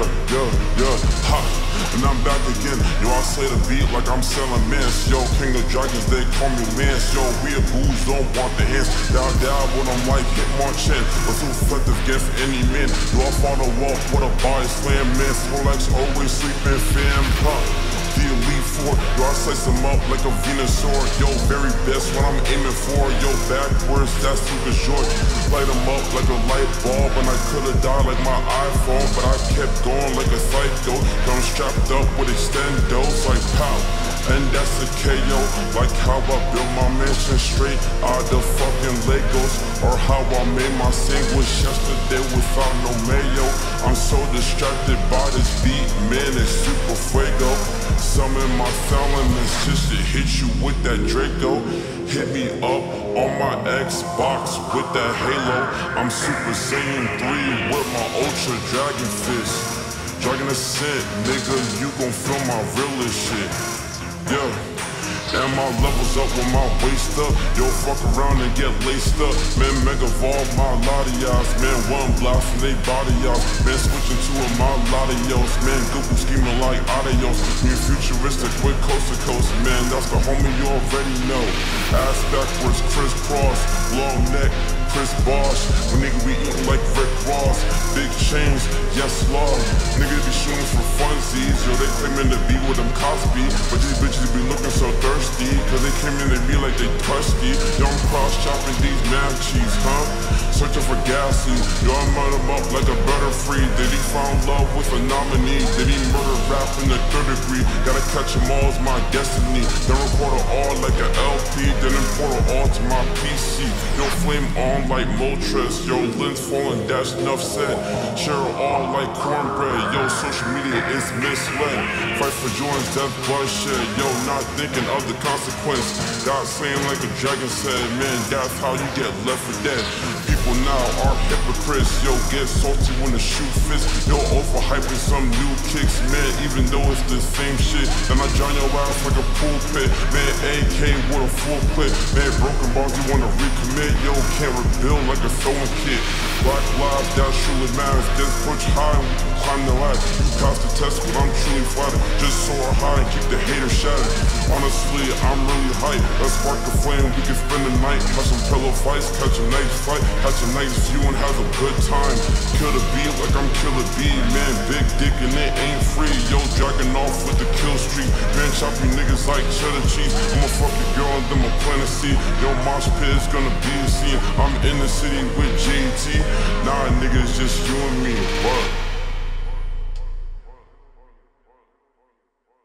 yeah, yeah, ha. And I'm back again. Yo, I say the beat like I'm selling mints. Yo, King of Dragons, they call me Lance. Yo, we booze, don't want the hands. Down, down, when I'm like hit my chin. But too effective against any men Yo, I the walk with a body slam, man. Rolex always sleeping, fam, huh the elite four. Yo, I slice them up like a Venus sword. Yo, very best what I'm aiming for. Yo, backwards, that's super short. Light them up like a light bulb, and I could've died like my iPhone, but I kept going like a psycho. I'm strapped up with extendos like pow. And that's a KO, like how I built my mansion straight out of fucking Legos, or how I made my sandwich yesterday without no mayo. I'm so distracted by this beat, man, it's super fuego. Summon my elements just to hit you with that Draco. Hit me up on my Xbox with that Halo. I'm Super Saiyan 3 with my Ultra Dragon Fist. Dragon Ascent, nigga, you gon' feel my realest shit. Yeah. And my levels up with my waist up. Yo, fuck around and get laced up. Man, mega evolve my latias. Man, one blast from they body out. Man, switching to a my latios. Man, Google scheming like adios. Me futuristic with coast to coast. Man, that's the homie you already know. Ass backwards, crisscross, long neck. Chris Bosh, when nigga we eating like Rick Ross, big chains, yes Lord. Niggas be shooting for funsies, yo they claiming to be with them Cosby, but these bitches be looking so thirsty, cause they came in and be like they thirsty. Yo I'm cross chopping these mad cheese, huh? Searching for gassy, yo I murder them up like a Butterfree. Did he found love with a nominee? Did he murder rap in the third degree? Gotta catch them all as my destiny. Then record all like an LP, then import all to my PC. Flame on like Moltres, yo, lens falling, that's enough said. Share all like cornbread, yo, social media is misled. Fight for Jordan's death, bloodshed, yo, not thinking of the consequence. God saying like a dragon said, man, that's how you get left for dead. People now are hypocrites, yo, get salty when the shoe fits. Yo, overhyping some new kicks, man, even though it's the same shit. Then I join your ass like a pool pit, man, AK with a full clip. Man, broken bars, you wanna recommit, yo, can't build like a sewing kit. Black lives, that truly matters. Just push high we can climb the ladder. You pass the test, but I'm truly flattered. Just soar high and keep the haters shattered. Honestly, I'm really hyped. Let's spark the flame, we can spend the night. Have some pillow fights, catch a nice fight, catch a nice view and have a good time. Kill the beat like I'm Killer B, man. Big dick and it ain't free. Yo, jogging off with the kill streak. Man, chop you niggas like cheddar cheese. I'ma fuck your girl and then my planet C. Yo, mosh pit is gonna be a scene. I'm in the city with JT. Nah, niggas, just you and me. What?